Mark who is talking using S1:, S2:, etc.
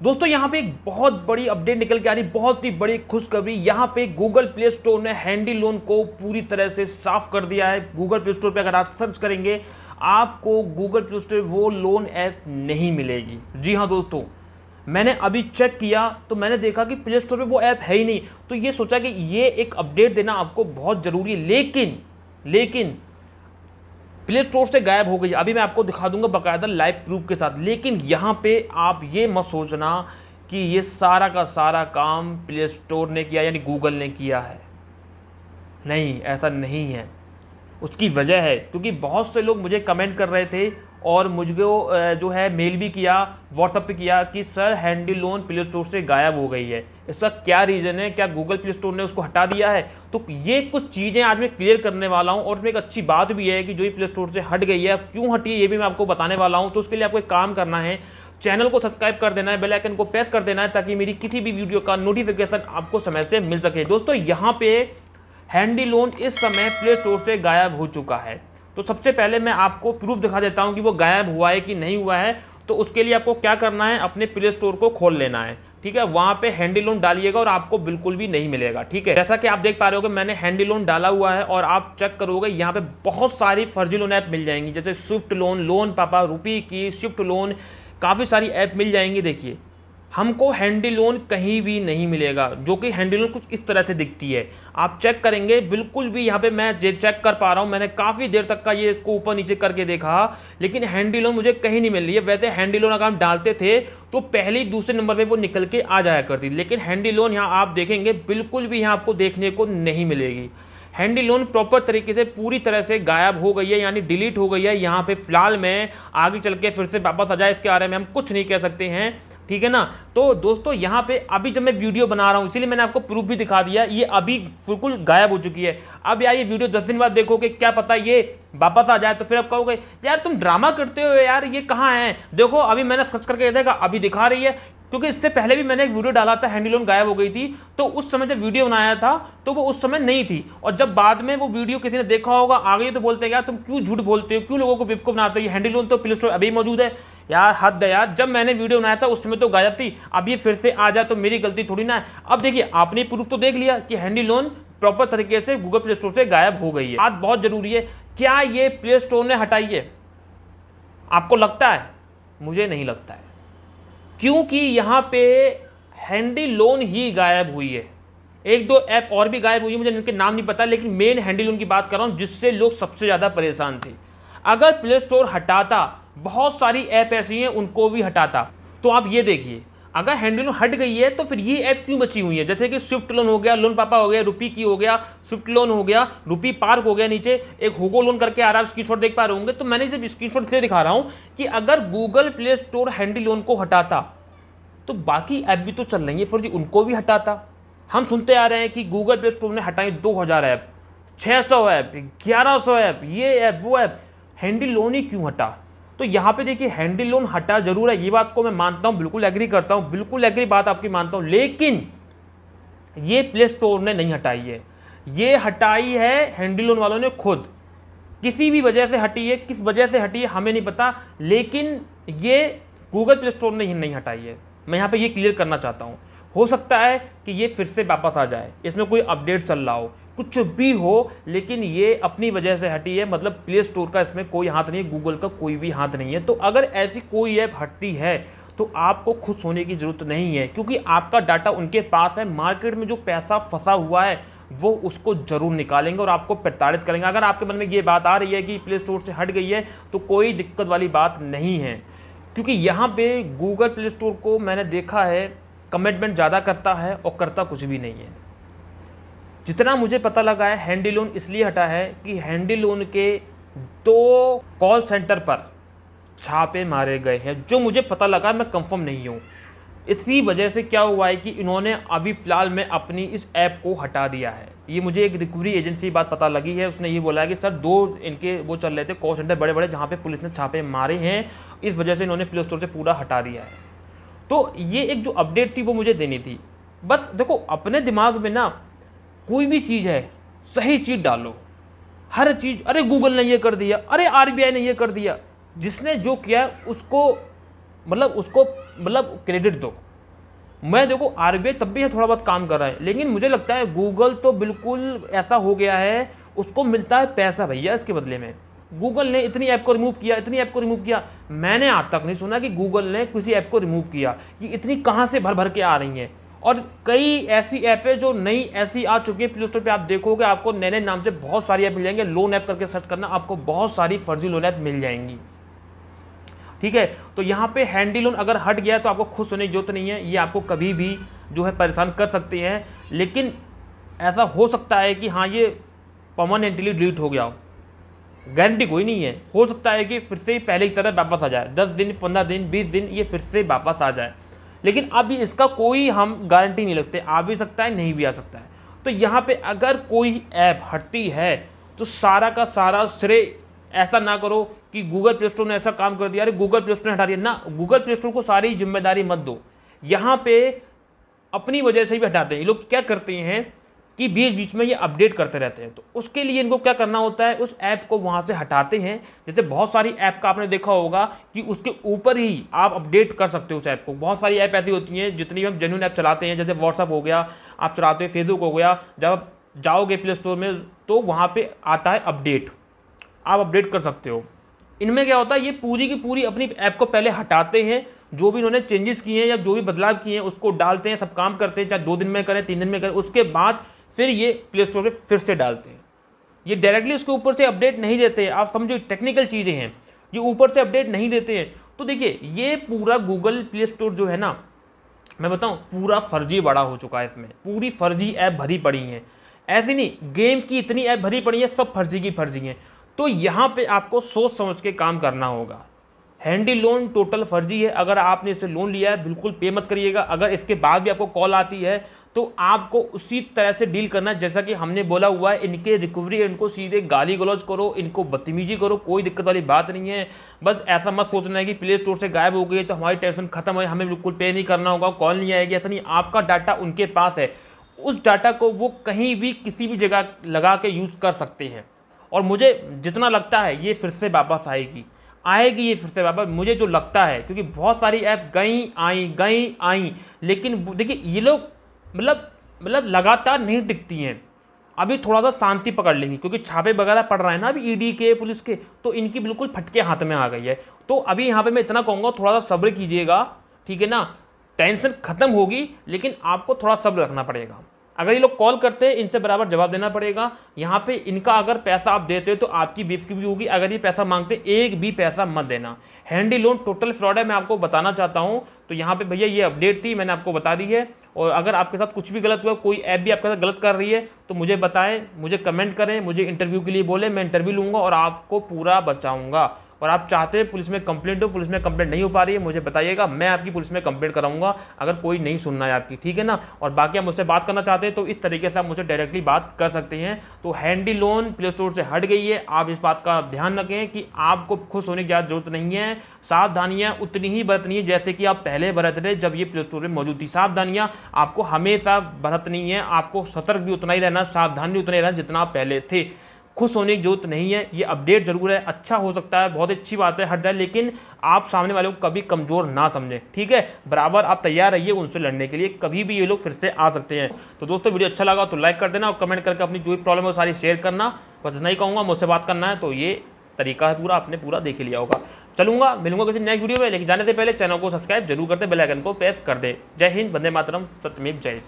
S1: दोस्तों, यहाँ पे एक बहुत बड़ी अपडेट निकल के आ रही बहुत ही बड़ी खुशखबरी। यहाँ पे गूगल प्ले स्टोर ने हैंडी लोन को पूरी तरह से साफ़ कर दिया है। गूगल प्ले स्टोर पे अगर आप सर्च करेंगे, आपको गूगल प्ले स्टोर वो लोन ऐप नहीं मिलेगी। जी हाँ दोस्तों, मैंने अभी चेक किया तो मैंने देखा कि प्ले स्टोर पर वो ऐप है ही नहीं। तो ये सोचा कि ये एक अपडेट देना आपको बहुत ज़रूरी है, लेकिन लेकिन प्ले स्टोर से गायब हो गई। अभी मैं आपको दिखा दूँगा बाकायदा लाइव प्रूफ के साथ। लेकिन यहाँ पे आप ये मत सोचना कि ये सारा का सारा काम प्ले स्टोर ने किया, यानी गूगल ने किया है। नहीं, ऐसा नहीं है। उसकी वजह है, क्योंकि बहुत से लोग मुझे कमेंट कर रहे थे और मुझको जो है मेल भी किया व्हाट्सअप पे किया कि, sir Handy Loan Play Store से गायब हो गई है। इसका क्या रीज़न है? क्या गूगल प्ले स्टोर ने उसको हटा दिया है? तो ये कुछ चीज़ें आज मैं क्लियर करने वाला हूँ और उसमें एक अच्छी बात भी है कि जो ये प्ले स्टोर से हट गई है क्यों हटी है, ये भी मैं आपको बताने वाला हूँ। तो उसके लिए आपको एक काम करना है, चैनल को सब्सक्राइब कर देना है बेल आइकन को प्रेस कर देना है ताकि मेरी किसी भी वीडियो का नोटिफिकेशन आपको समय से मिल सके। दोस्तों, यहाँ पे हैंडी लोन इस समय प्ले स्टोर से गायब हो चुका है। तो सबसे पहले मैं आपको प्रूफ दिखा देता हूँ कि वो गायब हुआ है कि नहीं हुआ है। तो उसके लिए आपको क्या करना है? अपने प्ले स्टोर को खोल लेना है। ठीक है? वहाँ पे हैंडी लोन डालिएगा और आपको बिल्कुल भी नहीं मिलेगा। ठीक है? जैसा कि आप देख पा रहे हो कि मैंने हैंडी लोन डाला हुआ है और आप चेक करोगे, यहाँ पे बहुत सारी फर्जी लोन ऐप मिल जाएँगी। जैसे स्विफ्ट लोन लोन पापा रुपी की स्विफ्ट लोन काफ़ी सारी ऐप मिल जाएँगी, देखिए। हमको हैंडी लोन कहीं भी नहीं मिलेगा, जो कि हैंडी लोन कुछ इस तरह से दिखती है। आप चेक करेंगे, बिल्कुल भी यहाँ पे मैं चेक कर पा रहा हूँ, मैंने काफ़ी देर तक का ये इसको ऊपर नीचे करके देखा, लेकिन हैंडी लोन मुझे कहीं नहीं मिल रही है। वैसे हैंडी लोन अगर हम डालते थे तो पहले, दूसरे नंबर पर वो निकल के आ जाया करती लेकिन हैंडी लोन यहाँ आप देखेंगे, बिल्कुल भी यहाँ आपको देखने को नहीं मिलेगी। हैंडी लोन प्रॉपर तरीके से पूरी तरह से गायब हो गई है, यानी डिलीट हो गई है यहाँ पे फ़िलहाल में। आगे चल के फिर से वापस आ जाए, इसके बारे में हम कुछ नहीं कह सकते हैं। ठीक है ना? तो दोस्तों, यहाँ पे अभी जब मैं वीडियो बना रहा हूँ, इसीलिए मैंने आपको प्रूफ भी दिखा दिया, ये अभी बिल्कुल गायब हो चुकी है। अब यार ये वीडियो दस दिन बाद देखोगे, क्या पता ये वापस आ जाए तो फिर आप कहोगे, यार, तुम ड्रामा करते हो यार, ये कहाँ है? देखो, अभी मैंने सर्च करके देखा, अभी दिखा रही है, क्योंकि इससे पहले भी मैंने एक वीडियो डाला था हैंडी गायब हो गई थी तो उस समय जब वीडियो बनाया था तो वो उस समय नहीं थी। और जब बाद में वो वीडियो किसी ने देखा होगा, आगे तो बोलते हैं, यार, तुम क्यों झूठ बोलते हो? क्यों लोगों को बिफ्को बनाते हो? हैंडी तो प्ले स्टोर अभी मौजूद है। यार, हद है यार। जब मैंने वीडियो बनाया था, उस समय तो गायब थी। अब ये फिर से आ जाए तो मेरी गलती थोड़ी ना है। अब देखिए, आपने प्रूफ तो देख लिया कि हैंडी लोन प्रॉपर तरीके से गूगल प्ले स्टोर से गायब हो गई है। बात बहुत ज़रूरी है। क्या ये प्ले स्टोर ने हटाई है? आपको लगता है? मुझे नहीं लगता है। क्योंकि यहाँ पे हैंडी लोन ही गायब हुई है। एक दो ऐप और भी गायब हुई है, मुझे इनके नाम नहीं पता, लेकिन मेन हैंडी लोन की बात कर रहा हूँ, जिससे लोग सबसे ज़्यादा परेशान थे। अगर प्ले स्टोर हटाता बहुत सारी ऐप ऐसी हैं, उनको भी हटाता। तो आप ये देखिए, अगर हैंडी लोन हट गई है तो फिर ये ऐप क्यों बची हुई है? जैसे कि स्विफ्ट लोन हो गया लोन पापा हो गया रुपी की हो गया स्विफ्ट लोन हो गया रुपी पार्क हो गया नीचे, एक होगो लोन करके आ रहा है स्क्रीनशॉट देख पा रहे होंगे। तो मैंने सिर्फ़ स्क्रीन शॉट इसलिए दिखा रहा हूँ कि अगर Google Play Store Handy Loan को हटाता तो बाकी ऐप भी तो चल रही है। फिर जी, उनको भी हटाता। हम सुनते आ रहे हैं कि गूगल प्ले स्टोर ने हटाई दो हज़ार ऐप छः सौ ऐप, ग्यारह सौ ऐप, ये ऐप, वो ऐप हैंडी लोन ही क्यों हटा? तो यहाँ पे देखिए हैंडी लोन हटा ज़रूर है, ये बात को मैं मानता हूँ, बिल्कुल एग्री करता हूँ, बिल्कुल एग्री बात आपकी मानता हूँ, लेकिन ये प्ले स्टोर ने नहीं हटाई है। ये हटाई है हैंडी लोन वालों ने खुद। किसी भी वजह से हटी है, किस वजह से हटी है, हमें नहीं पता, लेकिन ये गूगल प्ले स्टोर ने ही नहीं हटाई है। मैं यहाँ पे ये क्लियर करना चाहता हूँ। हो सकता है कि ये फिर से वापस आ जाए, इसमें कोई अपडेट चल रहा हो कुछ भी हो, लेकिन ये अपनी वजह से हटी है। मतलब प्ले स्टोर का इसमें कोई हाथ नहीं है गूगल का कोई भी हाथ नहीं है। तो अगर ऐसी कोई ऐप हटती है तो आपको खुश होने की ज़रूरत नहीं है, क्योंकि आपका डाटा उनके पास है। मार्केट में जो पैसा फंसा हुआ है, वो उसको ज़रूर निकालेंगे और आपको प्रताड़ित करेंगे। अगर आपके मन में ये बात आ रही है कि प्ले स्टोर से हट गई है तो कोई दिक्कत वाली बात नहीं है। क्योंकि यहाँ पे गूगल प्ले स्टोर को मैंने देखा है कमिटमेंट ज़्यादा करता है और करता कुछ भी नहीं है। जितना मुझे पता लगा है हैंडी लोन इसलिए हटा है कि हैंडी लोन के दो कॉल सेंटर पर छापे मारे गए हैं। जो मुझे पता लगा, मैं कंफर्म नहीं हूँ। इसी वजह से क्या हुआ है कि इन्होंने अभी फ़िलहाल में अपनी इस ऐप को हटा दिया है। ये मुझे एक रिकवरी एजेंसी बात पता लगी है। उसने ये बोला है कि, सर, दो इनके वो चल रहे थे कॉल सेंटर बड़े बड़े जहाँ पे पुलिस ने छापे मारे हैं। इस वजह से इन्होंने प्ले स्टोर से पूरा हटा दिया है। तो ये एक जो अपडेट थी, वो मुझे देनी थी। बस देखो, अपने दिमाग में ना कोई भी चीज़ है, सही चीज़ डालो। हर चीज़, अरे गूगल ने ये कर दिया, अरे आरबीआई ने ये कर दिया। जिसने जो किया उसको मतलब उसको मतलब क्रेडिट दो। मैं देखो आरबीआई तब भी है थोड़ा बहुत काम कर रहा है, लेकिन मुझे लगता है गूगल तो बिल्कुल ऐसा हो गया है, उसको मिलता है पैसा भैया इसके बदले में। गूगल ने इतनी ऐप को रिमूव किया, इतनी ऐप को रिमूव किया। मैंने आज तक नहीं सुना कि गूगल ने किसी ऐप को रिमूव किया ये इतनी कहाँ से भर भर के आ रही हैं। और कई ऐसी ऐप है जो नई ऐसी आ चुकी है। प्ले स्टोर पर आप देखोगे आपको नए नए नाम से बहुत सारी ऐप मिल जाएँगे। लोन ऐप करके सर्च करना आपको बहुत सारी फर्जी लोन ऐप मिल जाएँगी। ठीक है? तो यहाँ पे हैंडी लोन अगर हट गया तो आपको खुश होने की ज़रूरत नहीं है। ये आपको कभी भी जो है परेशान कर सकते हैं। लेकिन ऐसा हो सकता है कि हाँ ये परमानेंटली डिलीट हो गया हो। गारंटी कोई नहीं है। हो सकता है कि फिर से पहले की तरह वापस आ जाए। दस दिन, पंद्रह दिन, बीस दिन ये फिर से वापस आ जाए। लेकिन अभी इसका कोई हम गारंटी नहीं लगते, आ भी सकता है, नहीं भी आ सकता है। तो यहाँ पे अगर कोई ऐप हटती है तो सारा का सारा श्रेय ऐसा ना करो कि गूगल प्ले स्टोर ने ऐसा काम कर दिया, अरे गूगल प्ले स्टोर ने हटा दिया। ना, गूगल प्ले स्टोर को सारी ज़िम्मेदारी मत दो। यहाँ पे अपनी वजह से भी हटाते हैं। ये लोग क्या करते हैं कि बीच बीच में ये अपडेट करते रहते हैं। तो उसके लिए इनको क्या करना होता है, उस ऐप को वहाँ से हटाते हैं। जैसे बहुत सारी ऐप का आपने देखा होगा कि उसके ऊपर ही आप अपडेट कर सकते हो उस ऐप को। बहुत सारी ऐप ऐसी होती हैं, जितनी भी हम जेन्यून ऐप चलाते हैं, जैसे व्हाट्सअप हो गया, आप चलाते हो फेसबुक हो गया, जब आप जाओगे प्ले स्टोर में तो वहाँ पर आता है अपडेट आप अपडेट कर सकते हो। इनमें क्या होता है, ये पूरी की पूरी अपनी ऐप को पहले हटाते हैं। जो भी इन्होंने चेंजेस किए हैं या जो भी बदलाव किए हैं, उसको डालते हैं, सब काम करते हैं, चाहे दो दिन में करें, तीन दिन में करें, उसके बाद फिर ये प्ले स्टोर पर फिर से डालते हैं। ये डायरेक्टली उसके ऊपर से अपडेट नहीं देते। आप समझो टेक्निकल चीज़ें हैं। ये ऊपर से अपडेट नहीं देते हैं। तो देखिए, ये पूरा गूगल प्ले स्टोर जो है ना, मैं बताऊँ, पूरा फर्जी बड़ा हो चुका है इसमें। पूरी फर्जी ऐप भरी पड़ी हैं। ऐसी नहीं गेम की इतनी ऐप भरी पड़ी है, सब फर्जी की फर्जी हैं। तो यहाँ पे आपको सोच समझ के काम करना होगा। हैंडी लोन टोटल फर्जी है। अगर आपने इसे लोन लिया है, बिल्कुल पे मत करिएगा। अगर इसके बाद भी आपको कॉल आती है तो आपको उसी तरह से डील करना है। जैसा कि हमने बोला हुआ है, इनके रिकवरी इनको सीधे गाली गलौज करो, इनको बदतमीजी करो, कोई दिक्कत वाली बात नहीं है। बस ऐसा मत सोचना है कि प्ले स्टोर से गायब हो गई तो हमारी टेंशन खत्म है, हमें बिल्कुल पे नहीं करना होगा कॉल नहीं आएगी, ऐसा नहीं। आपका डाटा उनके पास है। उस डाटा को वो कहीं भी किसी भी जगह लगा के यूज़ कर सकते हैं। और मुझे जितना लगता है, ये फिर से वापस आएगी। आएगी ये फिर से वापस। मुझे जो लगता है, क्योंकि बहुत सारी ऐप गई, आई गई, आई, लेकिन देखिए, ये लोग मतलब मतलब लगातार नहीं टिकती हैं। अभी थोड़ा सा शांति पकड़ लेंगी, क्योंकि छापे वगैरह पड़ रहा है ना अभी ईडी के, पुलिस के तो इनकी बिल्कुल फटके हाथ में आ गई है। तो अभी यहाँ पे मैं इतना कहूँगा, थोड़ा सा सब्र कीजिएगा, ठीक है ना? टेंशन खत्म होगी, लेकिन आपको थोड़ा सब्र रखना पड़ेगा। अगर ये लोग कॉल करते हैं, इनसे बराबर जवाब देना पड़ेगा। यहाँ पे इनका अगर पैसा आप देते हो तो आपकी बेफकी भी होगी। अगर ये पैसा मांगते एक भी पैसा मत देना। हैंडी लोन टोटल फ्रॉड है, मैं आपको बताना चाहता हूँ। तो यहाँ पे भैया ये अपडेट थी, मैंने आपको बता दी है। और अगर आपके साथ कुछ भी गलत हुआ, कोई ऐप भी आपके साथ गलत कर रही है तो मुझे बताएँ, मुझे कमेंट करें, मुझे इंटरव्यू के लिए बोले, मैं इंटरव्यू लूँगा और आपको पूरा बचाऊँगा। और आप चाहते हैं पुलिस में कंप्लेंट हो, पुलिस में कंप्लेंट नहीं हो पा रही है, मुझे बताइएगा, मैं आपकी पुलिस में कंप्लेंट कराऊँगा, अगर कोई नहीं सुनना है आपकी, ठीक है ना? और बाकी आप मुझसे बात करना चाहते हैं तो इस तरीके से आप मुझसे डायरेक्टली बात कर सकते हैं। तो हैंडी लोन प्ले स्टोर से हट गई है। आप इस बात का ध्यान रखें कि आपको खुश होने की ज़रूरत नहीं है। सावधानियाँ उतनी ही बरतनी है जैसे कि आप पहले बरत रहे जब ये प्ले स्टोर में मौजूद थी। सावधानियाँ आपको हमेशा बरतनी है, आपको सतर्क भी उतना ही रहना, सावधान भी उतना ही रहना जितना आप पहले थे। खुश होने की ज़रूरत नहीं है, ये अपडेट ज़रूर है अच्छा हो सकता है, बहुत अच्छी बात है हट जाए लेकिन आप सामने वाले को कभी कमज़ोर ना समझें, ठीक है? बराबर, आप तैयार रहिए उनसे लड़ने के लिए, कभी भी ये लोग फिर से आ सकते हैं। तो दोस्तों, वीडियो अच्छा लगा तो लाइक कर देना और कमेंट करके अपनी जो भी प्रॉब्लम है सारी शेयर करना। बस नहीं कहूँगा, मुझसे बात करना है तो ये तरीका है पूरा, आपने पूरा देख लिया होगा। चलूँगा, मिलूँगा किसी नेक्स्ट वीडियो में, लेकिन जाने से पहले चैनल को सब्सक्राइब ज़रूर करते बेल आइकन को प्रेस कर दे। जय हिंद बंदे मातरम सत्यमेव जय